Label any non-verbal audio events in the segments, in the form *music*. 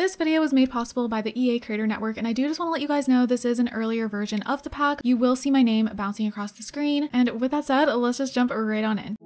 This video was made possible by the EA Creator Network, and I do just want to let you guys know this is an earlier version of the pack. You will see my name bouncing across the screen, and with that said, let's just jump right on in.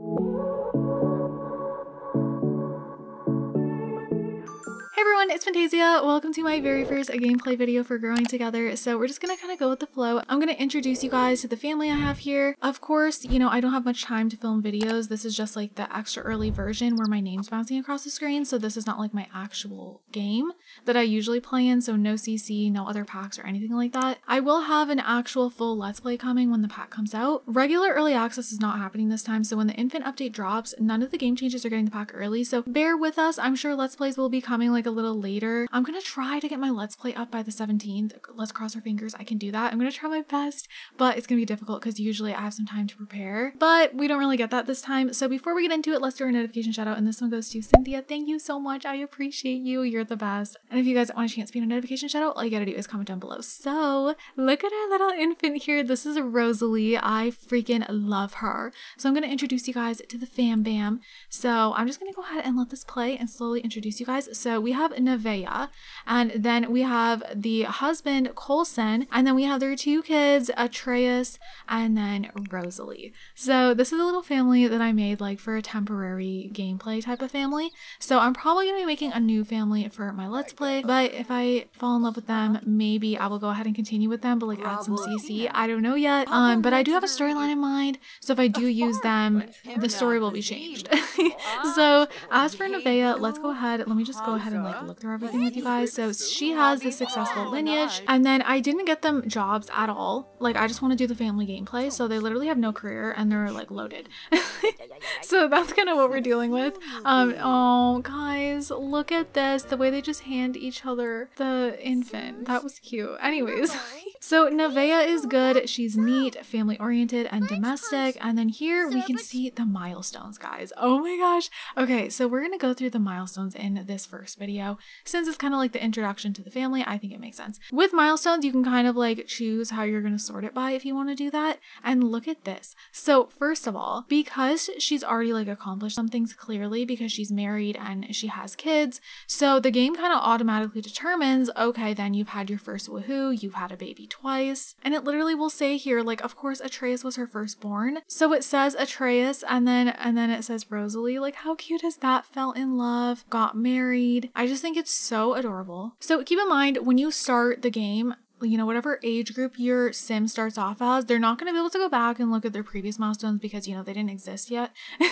Everyone, it's Fantayzia. Welcome to my very first gameplay video for Growing Together. So we're just gonna kind of go with the flow. I'm gonna introduce you guys to the family I have here. Of course, you know, I don't have much time to film videos. This is just like the extra early version where my name's bouncing across the screen. So this is not like my actual game that I usually play in. So no CC, no other packs or anything like that. I will have an actual full Let's Play coming when the pack comes out. Regular early access is not happening this time. So when the infant update drops, none of the Game Changers are getting the pack early. So bear with us. I'm sure Let's Plays will be coming like a little later. I'm gonna try to get my Let's Play up by the 17th. Let's cross our fingers. I can do that. I'm gonna try my best, but it's gonna be difficult because usually I have some time to prepare, but we don't really get that this time. So before we get into it, let's do our notification shout out. And this one goes to Cynthia. Thank you so much. I appreciate you. You're the best. And if you guys want a chance to be in a notification shout out, all you gotta do is comment down below. So look at our little infant here. This is Rosalie. I freaking love her. So I'm gonna introduce you guys to the fam bam. So I'm just gonna go ahead and let this play and slowly introduce you guys. So we have Nevaeh, and then we have the husband Coulson, and then we have their two kids, Atreus and then Rosalie. So this is a little family that I made like for a temporary gameplay type of family. So I'm probably gonna be making a new family for my Let's Play, but if I fall in love with them, maybe I will go ahead and continue with them, but like add some CC. I don't know yet. Um, but I do have a storyline in mind, so if I do use them, the story will be changed. *laughs* so as for Nevaeh, let's go ahead. Let me just go ahead and like look through everything with you guys. So she has the successful lineage, and then I didn't get them jobs at all. Like I just want to do the family gameplay, so they literally have no career and they're like loaded. *laughs* so that's kind of what we're dealing with. Um, oh guys, look at this. The way they just hand each other the infant. That was cute. Anyways. *laughs* So Nevaeh is good. She's neat, family oriented, and domestic. And then here we can see the milestones, guys. Oh my gosh. Okay, so we're gonna go through the milestones in this first video. Since it's kind of like the introduction to the family, I think it makes sense. With milestones, you can kind of like choose how you're gonna sort it by if you want to do that. And look at this. So first of all, because she's already like accomplished some things clearly because she's married and she has kids, so the game kind of automatically determines, okay, then you've had your first woohoo, you've had a baby twice. And it literally will say here, like, of course, Atreus was her firstborn. So it says Atreus and then and then it says Rosalie. Like, how cute is that? Fell in love, got married. I just think it's so adorable. So keep in mind when you start the game, you know, whatever age group your sim starts off as, they're not going to be able to go back and look at their previous milestones because, you know, they didn't exist yet. *laughs*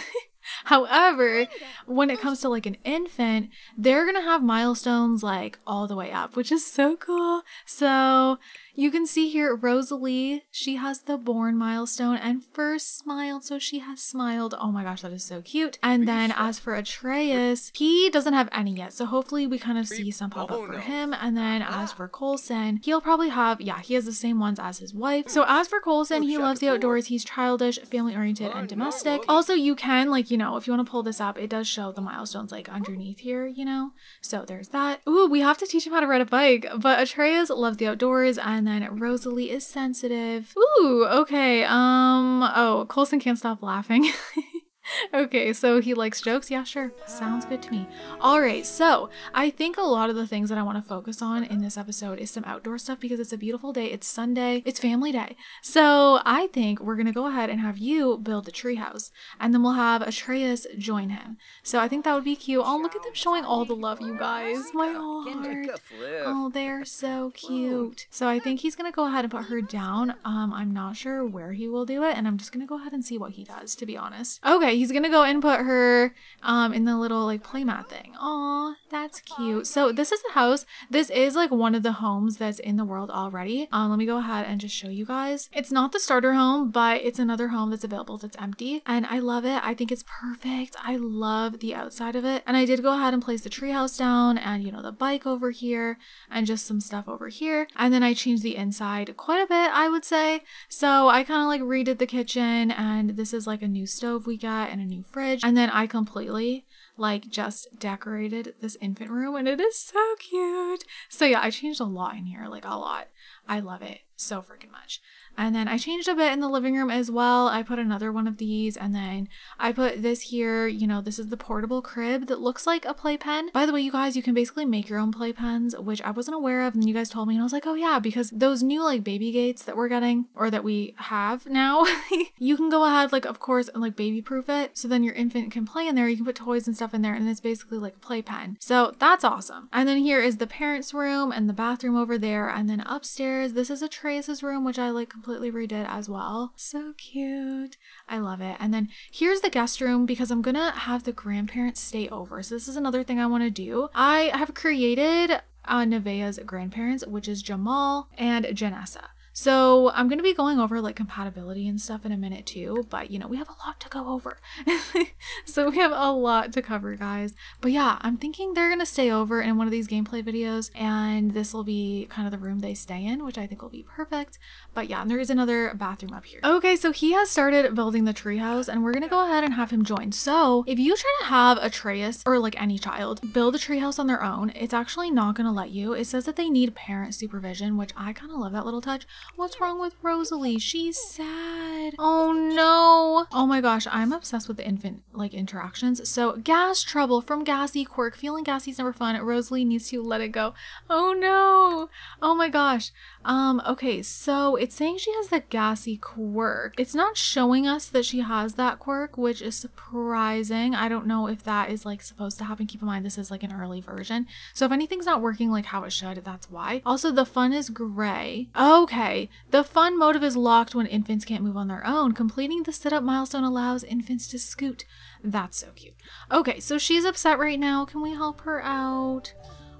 However, when it comes to like an infant, they're going to have milestones like all the way up, which is so cool. So you can see here Rosalie, she has the born milestone and first smiled, so she has smiled. Oh my gosh, that is so cute. And then as for Atreus, he doesn't have any yet, so hopefully we kind of see some pop up for him. And then as for Coulson, he'll probably have, yeah, he has the same ones as his wife. So as for Coulson, he loves the outdoors, he's childish, family oriented, and domestic. Also, you can, like, you know, if you want to pull this up, it does show the milestones like underneath here, you know? So there's that. Ooh, we have to teach him how to ride a bike, but Atreus loves the outdoors and and then Rosalie is sensitive. Ooh, okay. Um, oh, Coulson can't stop laughing. *laughs* okay, so he likes jokes? Yeah, sure. Sounds good to me. All right, so I think a lot of the things that I want to focus on in this episode is some outdoor stuff because it's a beautiful day. It's Sunday. It's family day. So I think we're going to go ahead and have you build the treehouse and then we'll have Atreus join him. So I think that would be cute. Oh, look at them showing all the love, you guys. My heart. Oh, they're so cute. So I think he's going to go ahead and put her down. Um, I'm not sure where he will do it and I'm just going to go ahead and see what he does, to be honest. Okay, he's gonna go and put her um in the little like playmat thing. Aw, that's cute. So this is the house. This is like one of the homes that's in the world already. Um, let me go ahead and just show you guys. It's not the starter home, but it's another home that's available that's empty. And I love it. I think it's perfect. I love the outside of it. And I did go ahead and place the treehouse down and you know the bike over here and just some stuff over here. And then I changed the inside quite a bit, I would say. So I kind of like redid the kitchen and this is like a new stove we got and a new fridge. And then I completely like just decorated this infant room and it is so cute. So yeah, I changed a lot in here, like a lot. I love it so freaking much. And then I changed a bit in the living room as well. I put another one of these and then I put this here. You know, this is the portable crib that looks like a playpen. By the way, you guys, you can basically make your own playpens, which I wasn't aware of. And you guys told me and I was like, oh yeah, because those new like baby gates that we're getting or that we have now, *laughs* you can go ahead, like, of course, and like baby proof it. So then your infant can play in there. You can put toys and stuff in there and it's basically like a playpen. So that's awesome. And then here is the parents' room and the bathroom over there. And then upstairs, this is Atreus's room, which I like completely redid as well. So cute. I love it. And then here's the guest room because I'm gonna have the grandparents stay over. So this is another thing I want to do. I have created uh, Nevaeh's grandparents, which is Jamal and Janessa. So I'm going to be going over like compatibility and stuff in a minute too, but you know, we have a lot to go over. *laughs* so we have a lot to cover, guys. But yeah, I'm thinking they're going to stay over in one of these gameplay videos and this will be kind of the room they stay in, which I think will be perfect. But yeah, and there is another bathroom up here. Okay, so he has started building the treehouse and we're going to go ahead and have him join. So if you try to have Atreus or like any child build a treehouse on their own, it's actually not going to let you. It says that they need parent supervision, which I kind of love that little touch. What's wrong with Rosalie? She's sad. Oh no. Oh my gosh, I'm obsessed with the infant like interactions. So gas trouble from Gassy Quirk. Feeling gassy is never fun. Rosalie needs to let it go. Oh no. Oh my gosh. Um, okay, so it's saying she has the gassy quirk. It's not showing us that she has that quirk, which is surprising. I don't know if that is like supposed to happen. Keep in mind, this is like an early version. So if anything's not working like how it should, that's why. Also, the fun is gray. Okay, the fun motive is locked when infants can't move on their own. Completing the sit up milestone allows infants to scoot. That's so cute. Okay, so she's upset right now. Can we help her out?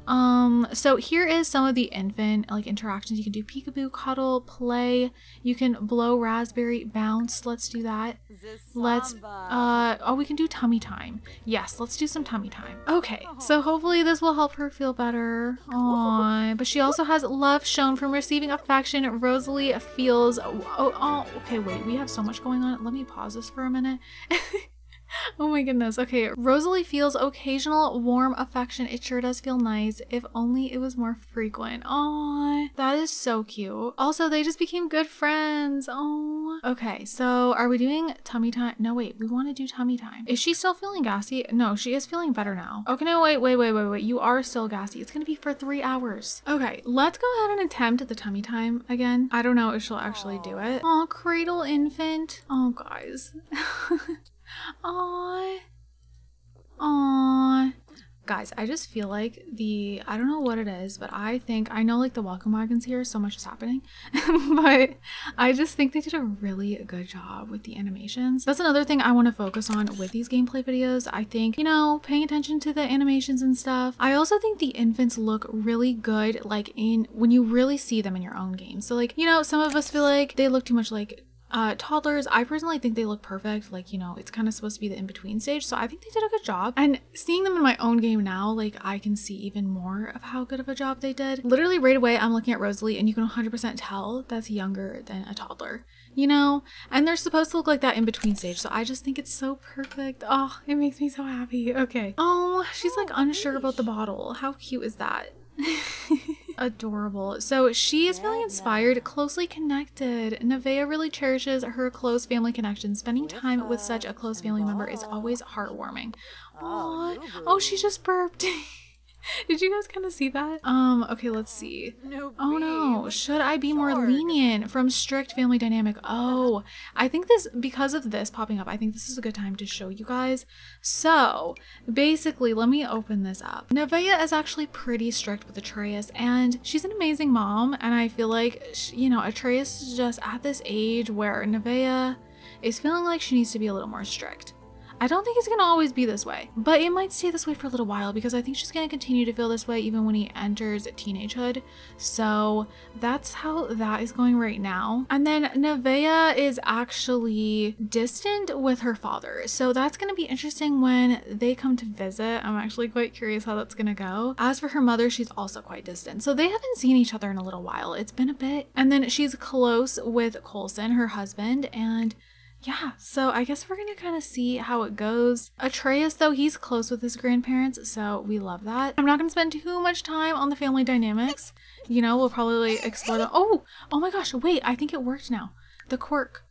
Um, so here is some of the infant like interactions. You can do peekaboo, cuddle, play. You can blow raspberry, bounce. Let's do that. Let's, uh, oh, we can do tummy time. Yes, let's do some tummy time. Okay, so hopefully this will help her feel better. Aww, but she also has love shown from receiving affection. Rosalie feels, oh, oh, okay, wait, we have so much going on. Let me pause this for a minute. *laughs* Oh my goodness. Okay, Rosalie feels occasional warm affection. It sure does feel nice. If only it was more frequent. Aw, that is so cute. Also, they just became good friends. Oh. Okay, so are we doing tummy time? No, wait, we want to do tummy time. Is she still feeling gassy? No, she is feeling better now. Okay, no, wait, wait, wait, wait, wait. You are still gassy. It's gonna be for three hours. Okay, let's go ahead and attempt the tummy time again. I don't know if she'll actually do it. Oh, cradle infant. Oh, guys. *laughs* Aww. Aww. Guys, I just feel like the, I don't know what it is, but I think, I know like the welcome wagons here, so much is happening, *laughs* but I just think they did a really good job with the animations. That's another thing I want to focus on with these gameplay videos. I think, you know, paying attention to the animations and stuff. I also think the infants look really good, like in, when you really see them in your own game. So like, you know, some of us feel like they look too much like uh, toddlers, I personally think they look perfect. Like, you know, it's kind of supposed to be the in between stage. So I think they did a good job. And seeing them in my own game now, like, I can see even more of how good of a job they did. Literally, right away, I'm looking at Rosalie, and you can 100% tell that's younger than a toddler, you know? And they're supposed to look like that in between stage. So I just think it's so perfect. Oh, it makes me so happy. Okay. Oh, she's like unsure about the bottle. How cute is that? *laughs* Adorable. So she is feeling inspired, closely connected. Nevaeh really cherishes her close family connection. Spending time with such a close family member is always heartwarming. Aww. Oh, she just burped. *laughs* *laughs* Did you guys kind of see that? Um, okay, let's see. No, Oh no, should I be more lenient from strict family dynamic? Oh, I think this, because of this popping up, I think this is a good time to show you guys. So, basically, let me open this up. Nevaeh is actually pretty strict with Atreus, and she's an amazing mom, and I feel like, she, you know, Atreus is just at this age where Nevaeh is feeling like she needs to be a little more strict. I don't think it's gonna always be this way, but it might stay this way for a little while because I think she's gonna continue to feel this way even when he enters teenagehood. So that's how that is going right now. And then Nevaeh is actually distant with her father. So that's gonna be interesting when they come to visit. I'm actually quite curious how that's gonna go. As for her mother, she's also quite distant. So they haven't seen each other in a little while. It's been a bit. And then she's close with Coulson, her husband, and yeah, so I guess we're gonna kind of see how it goes. Atreus, though, he's close with his grandparents, so we love that. I'm not gonna spend too much time on the family dynamics you know, we'll probably explore them. Oh, oh my gosh, wait, I think it worked now. The quirk.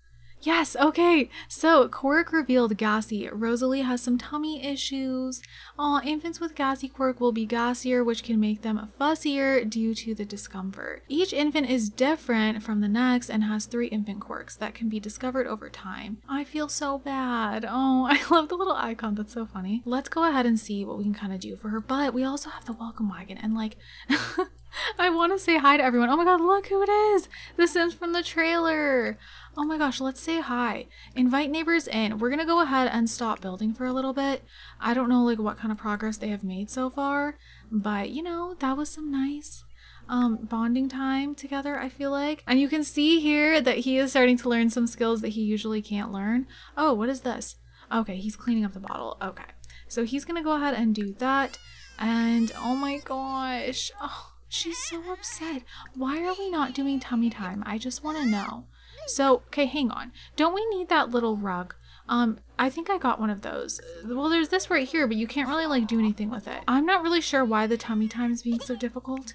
Yes, okay. So, Quirk revealed gassy. Rosalie has some tummy issues. Aw, infants with gassy quirk will be gassier, which can make them fussier due to the discomfort. Each infant is different from the next and has three infant quirks that can be discovered over time. I feel so bad. Oh, *laughs* I love the little icon. That's so funny. Let's go ahead and see what we can kind of do for her. But we also have the welcome wagon and like... *laughs* I want to say hi to everyone. Oh my god, look who it is! The Sims from the trailer! Oh my gosh, let's say hi. Invite neighbors in. We're gonna go ahead and stop building for a little bit. I don't know like what kind of progress they have made so far, but you know, that was some nice um, bonding time together, I feel like. And you can see here that he is starting to learn some skills that he usually can't learn. Oh, what is this? Okay, he's cleaning up the bottle. Okay, so he's gonna go ahead and do that. And oh my gosh, oh, she's so upset. Why are we not doing tummy time? I just want to know. So, okay, hang on. Don't we need that little rug? Um, I think I got one of those. Well, there's this right here, but you can't really like do anything with it. I'm not really sure why the tummy time is being so difficult.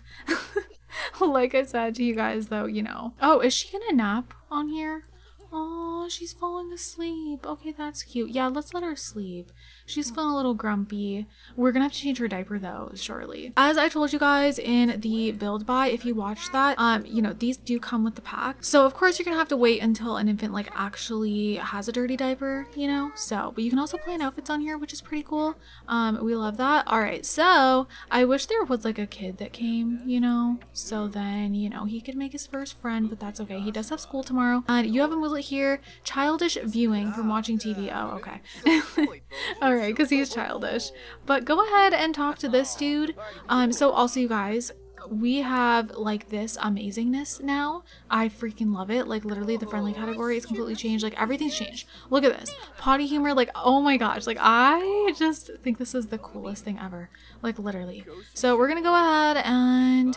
*laughs* like I said to you guys though, you know. Oh, is she gonna nap on here? Oh, she's falling asleep. Okay, that's cute. Yeah, let's let her sleep. She's feeling a little grumpy. We're gonna have to change her diaper though, shortly. As I told you guys in the build buy, if you watch that, um, you know, these do come with the pack. So of course you're gonna have to wait until an infant like actually has a dirty diaper, you know? So, but you can also plan outfits on here, which is pretty cool. Um, we love that. All right, so I wish there was like a kid that came, you know? So then, you know, he could make his first friend, but that's okay. He does have school tomorrow. And you have a mullet here. Childish viewing from watching TV. Oh, okay. *laughs* All right, because he's childish. But go ahead and talk to this dude. Um, so also you guys, we have like this amazingness now. I freaking love it. Like literally the friendly category is completely changed. Like everything's changed. Look at this. Potty humor, like oh my gosh. Like I just think this is the coolest thing ever. Like literally. So we're gonna go ahead and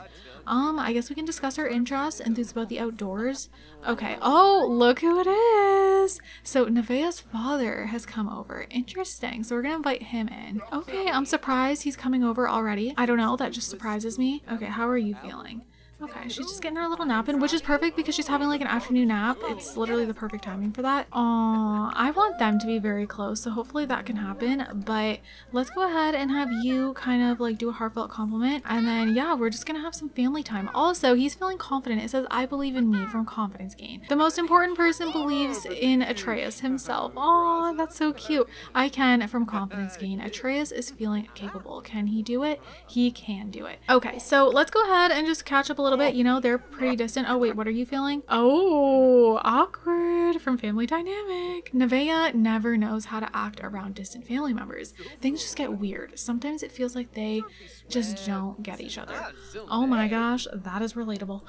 um, I guess we can discuss our interests and things about the outdoors. Okay. Oh, look who it is. So Nevaeh's father has come over. Interesting. So we're gonna invite him in. Okay, I'm surprised he's coming over already. I don't know, that just surprises me. Okay, how are you feeling? Okay, she's just getting her little nap in, which is perfect because she's having like an afternoon nap. It's literally the perfect timing for that. Aw, I want them to be very close, so hopefully that can happen. But let's go ahead and have you kind of like do a heartfelt compliment. And then, yeah, we're just gonna have some family time. Also, he's feeling confident. It says, I believe in me from Confidence Gain. The most important person believes in Atreus himself. Aw, that's so cute. I can from Confidence Gain. Atreus is feeling capable. Can he do it? He can do it. Okay, so let's go ahead and just catch up a little little bit. You know, they're pretty distant. Oh, wait, what are you feeling? Oh, awkward from Family Dynamic. Nevaeh never knows how to act around distant family members. Things just get weird. Sometimes it feels like they just don't get each other. Oh my gosh, that is relatable.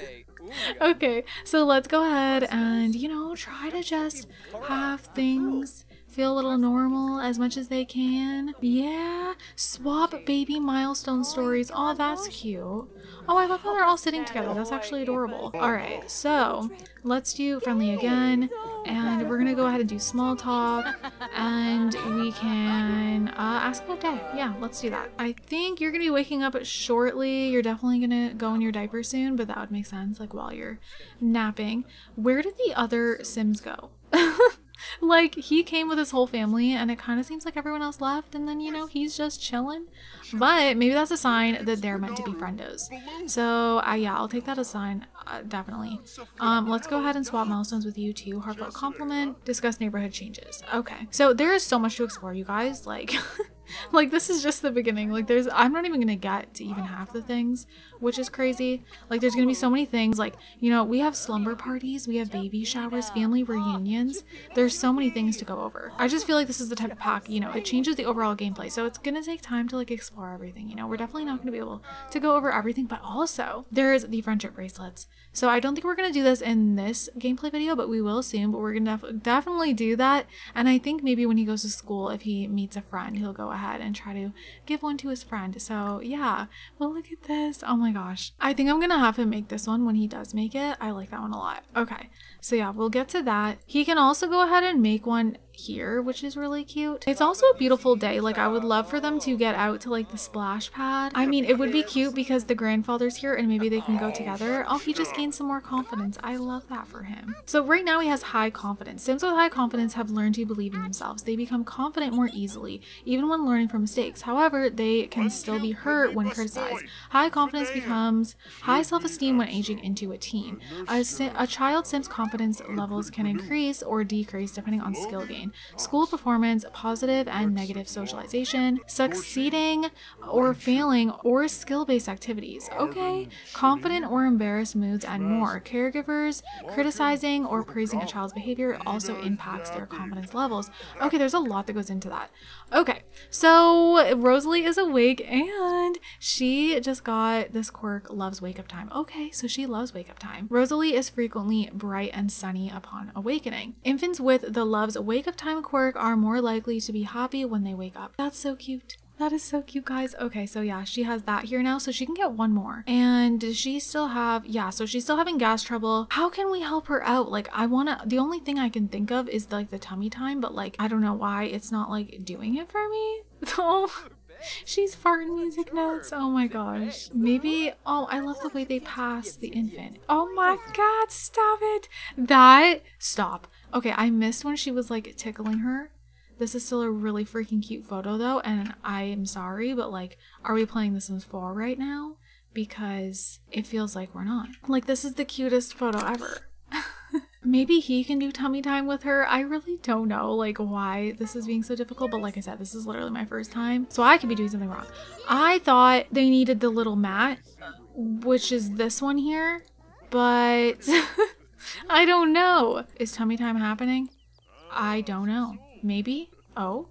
*laughs* okay, so let's go ahead and, you know, try to just have things feel a little normal as much as they can. Yeah, swap baby milestone stories. Oh, that's cute. Oh, I love how they're all sitting together. That's actually adorable. All right, so let's do friendly again. And we're gonna go ahead and do small talk. And we can uh, ask about day. Yeah, let's do that. I think you're gonna be waking up shortly. You're definitely gonna go in your diaper soon, but that would make sense, like while you're napping. Where did the other Sims go? *laughs* like he came with his whole family and it kind of seems like everyone else left and then you know he's just chilling. But maybe that's a sign that they're meant to be friendos. So uh, yeah i'll take that as a sign uh, definitely. Um let's go ahead and swap milestones with you too. Heartfelt compliment. Discuss neighborhood changes. Okay. So there is so much to explore you guys. Like *laughs* like this is just the beginning. Like there's i'm not even gonna get to even half the things which is crazy. Like there's gonna be so many things like you know we have slumber parties we have baby showers family reunions. There's so many things to go over. I just feel like this is the type of pack you know it changes the overall gameplay. So it's gonna take time to like explore everything you know. We're definitely not gonna be able to go over everything but also there's the friendship bracelets. So i don't think we're gonna do this in this gameplay video but we will soon but we're gonna def definitely do that. And i think maybe when he goes to school if he meets a friend he'll go ahead and try to give one to his friend. So yeah, well look at this. Oh my gosh. I think I'm gonna have him make this one when he does make it. I like that one a lot. Okay, so yeah, we'll get to that. He can also go ahead and make one here, which is really cute. It's also a beautiful day. Like I would love for them to get out to like the splash pad. I mean, it would be cute because the grandfather's here and maybe they can go together. Oh, he just gained some more confidence. I love that for him. So right now he has high confidence. Sims with high confidence have learned to believe in themselves. They become confident more easily, even when learning from mistakes. However, they can still be hurt when criticized. High confidence becomes high self-esteem when aging into a teen. A, a child Sim's confidence levels can increase or decrease depending on skill gain school performance, positive and negative socialization, succeeding or failing, or skill based activities. Okay, confident or embarrassed moods, and more. Caregivers criticizing or praising a child's behavior also impacts their confidence levels. Okay, there's a lot that goes into that. Okay, so Rosalie is awake and she just got this quirk loves wake up time. Okay, so she loves wake up time. Rosalie is frequently bright and sunny upon awakening. Infants with the loves wake up time quirk are more likely to be happy when they wake up. That's so cute. That is so cute, guys. Okay, so yeah, she has that here now, so she can get one more. And does she still have, yeah, so she's still having gas trouble. How can we help her out? Like, I wanna, the only thing I can think of is like the tummy time, but like, I don't know why it's not like doing it for me. *laughs* So, she's farting music notes. Oh my gosh. Maybe, oh, I love the way they pass the infant. Oh my god, stop it. That, stop. Okay, I missed when she was like tickling her. This is still a really freaking cute photo though, and I am sorry, but like, are we playing The Sims 4 right now? Because it feels like we're not. Like, this is the cutest photo ever. *laughs* Maybe he can do tummy time with her. I really don't know like why this is being so difficult, but like I said, this is literally my first time. So I could be doing something wrong. I thought they needed the little mat, which is this one here, but *laughs* I don't know. Is tummy time happening? I don't know. Maybe? Oh?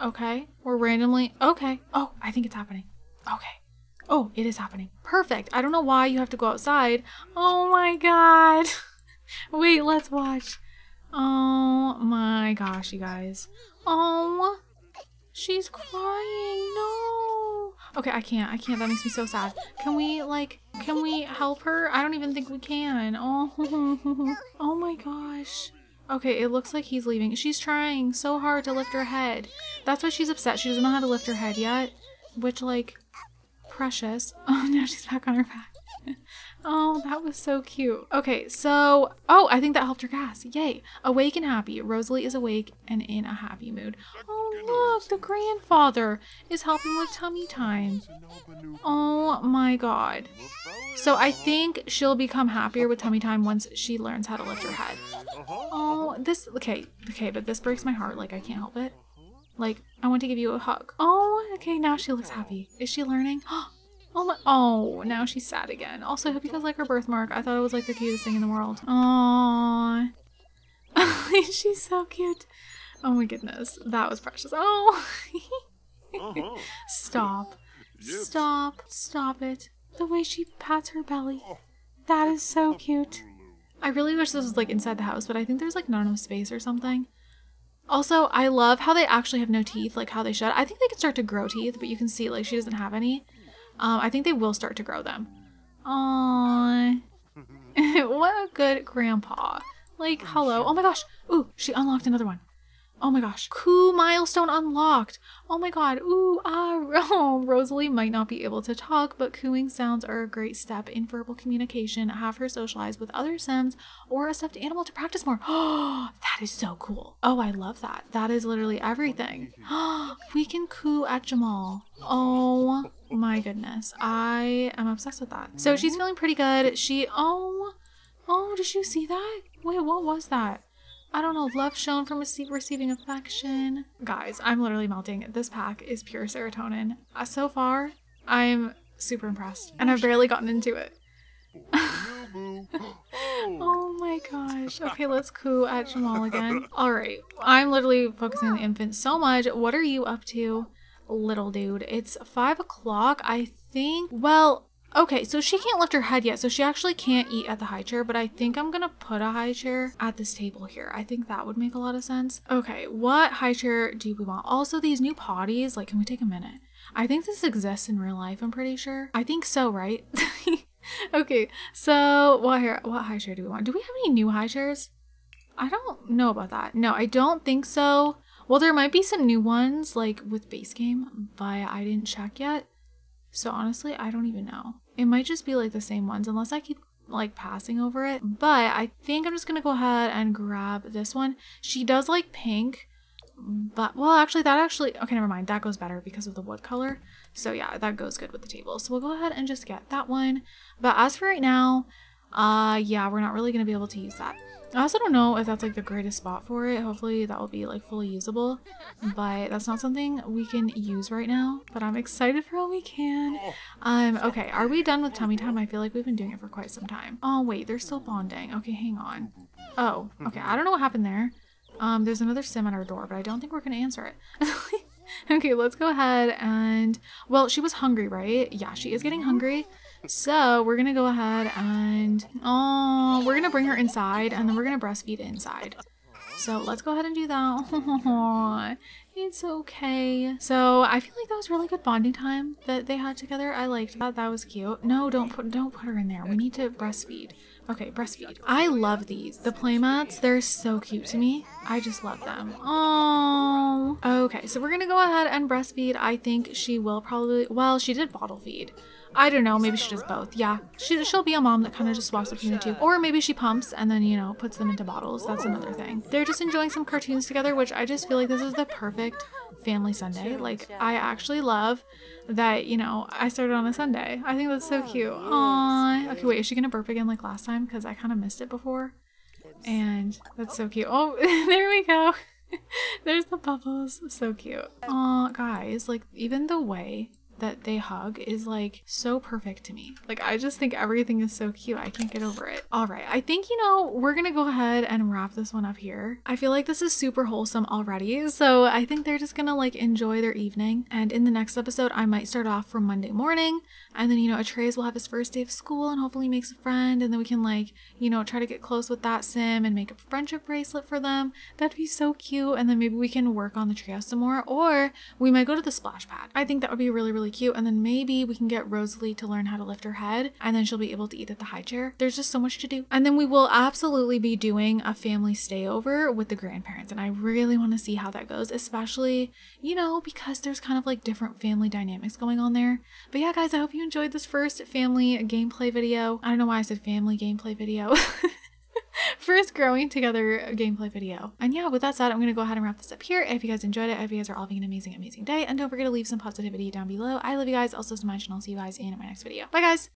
Okay. We're randomly. Okay. Oh, I think it's happening. Okay. Oh, it is happening. Perfect. I don't know why you have to go outside. Oh my god. *laughs* Wait, let's watch. Oh my gosh, you guys. Oh, she's crying. No. Okay, I can't. I can't. That makes me so sad. Can we, like, can we help her? I don't even think we can. Oh, *laughs* oh my gosh. Okay, it looks like he's leaving. She's trying so hard to lift her head. That's why she's upset. She doesn't know how to lift her head yet. Which, like, precious. *laughs* Oh, now she's back on her back. *laughs* oh, that was so cute. Okay, so, oh, I think that helped her gas. Yay. Awake and happy. Rosalie is awake and in a happy mood. Oh, look, the grandfather is helping with tummy time. Oh my god. So I think she'll become happier with tummy time once she learns how to lift her head. Oh, this, okay, okay, but this breaks my heart. Like, I can't help it. Like, I want to give you a hug. Oh, okay, now she looks happy. Is she learning? *gasps* Oh, Oh my, oh, now she's sad again. Also, I hope you guys like her birthmark. I thought it was like the cutest thing in the world. Oh, *laughs* she's so cute. Oh my goodness, that was precious. Oh, uh-huh. *laughs* stop, stop, stop it. The way she pats her belly. That is so cute. I really wish this was like inside the house, but I think there's like not enough space or something. Also, I love how they actually have no teeth, like how they should. I think they can start to grow teeth, but you can see like she doesn't have any. Um, I think they will start to grow them. Aww. *laughs* what a good grandpa. Like, hello. Oh my gosh. Ooh, she unlocked another one. Oh my gosh. Coo milestone unlocked. Oh my god. Ooh, ah. *laughs* Oh, Rosalie might not be able to talk, but cooing sounds are a great step in verbal communication. Have her socialize with other Sims or a stuffed animal to practice more. Oh, *gasps* that is so cool. Oh, I love that. That is literally everything. *gasps* we can coo at Jamal. Oh my goodness. I am obsessed with that. So she's feeling pretty good. She, oh, oh, did you see that? Wait, what was that? I don't know, love shown from receiving affection. Guys, I'm literally melting. This pack is pure serotonin. Uh, so far, I'm super impressed and I've barely gotten into it. *laughs* oh my gosh. Okay, let's coo at Jamal again. All right, I'm literally focusing on the infant so much. What are you up to, little dude? It's five o'clock, I think. Well, Okay, so she can't lift her head yet, so she actually can't eat at the high chair, but I think I'm gonna put a high chair at this table here. I think that would make a lot of sense. Okay, what high chair do we want? Also, these new potties, like, can we take a minute? I think this exists in real life, I'm pretty sure. I think so, right? *laughs* okay, so what? What high chair do we want? Do we have any new high chairs? I don't know about that. No, I don't think so. Well, there might be some new ones like with base game, but I didn't check yet. So honestly, I don't even know. It might just be like the same ones unless I keep like passing over it. But I think I'm just gonna go ahead and grab this one. She does like pink, but well, actually that actually, okay, never mind. That goes better because of the wood color. So yeah, that goes good with the table. So we'll go ahead and just get that one. But as for right now, uh, yeah, we're not really gonna be able to use that. I also don't know if that's like the greatest spot for it. Hopefully that will be like fully usable, but that's not something we can use right now, but I'm excited for all we can. Um, okay, are we done with tummy time? I feel like we've been doing it for quite some time. Oh wait, they're still bonding. Okay, hang on. Oh, okay, I don't know what happened there. Um, there's another sim at our door, but I don't think we're gonna answer it. *laughs* okay, let's go ahead and, well, she was hungry, right? Yeah, she is getting hungry. So we're gonna go ahead and, oh, we're gonna bring her inside and then we're gonna breastfeed inside. So let's go ahead and do that. *laughs* it's okay. So I feel like that was really good bonding time that they had together. I liked that. That was cute. No, don't put don't put her in there. We need to breastfeed. Okay, breastfeed. I love these. The playmats, they're so cute to me. I just love them. Oh. Okay, so we're gonna go ahead and breastfeed. I think she will probably, well, she did bottle feed. I don't know. Maybe she does both. Yeah, she, she'll be a mom that kind of just swaps between the two. Or maybe she pumps and then, you know, puts them into bottles. That's another thing. They're just enjoying some cartoons together, which I just feel like this is the perfect family Sunday. Like, I actually love that, you know, I started on a Sunday. I think that's so cute. Aww. Okay, wait, is she going to burp again like last time? Because I kind of missed it before. And that's so cute. Oh, *laughs* there we go. *laughs* There's the bubbles. So cute. Aw, guys, like, even the way that they hug is like so perfect to me. Like I just think everything is so cute. I can't get over it. All right. I think, you know, we're going to go ahead and wrap this one up here. I feel like this is super wholesome already. So I think they're just going to like enjoy their evening. And in the next episode, I might start off from Monday morning and then, you know, Atreus will have his first day of school and hopefully makes a friend. And then we can like, you know, try to get close with that sim and make a friendship bracelet for them. That'd be so cute. And then maybe we can work on the trio some more or we might go to the splash pad. I think that would be really, really really cute. And then maybe we can get Rosalie to learn how to lift her head and then she'll be able to eat at the high chair. There's just so much to do. And then we will absolutely be doing a family stayover with the grandparents. And I really want to see how that goes, especially, you know, because there's kind of like different family dynamics going on there. But yeah, guys, I hope you enjoyed this first family gameplay video. I don't know why I said family gameplay video. *laughs* *laughs* first growing together gameplay video. And yeah, with that said, I'm going to go ahead and wrap this up here. If you guys enjoyed it, I hope you guys are all having an amazing, amazing day. And don't forget to leave some positivity down below. I love you guys. Also, so much, and I'll see you guys in my next video. Bye, guys!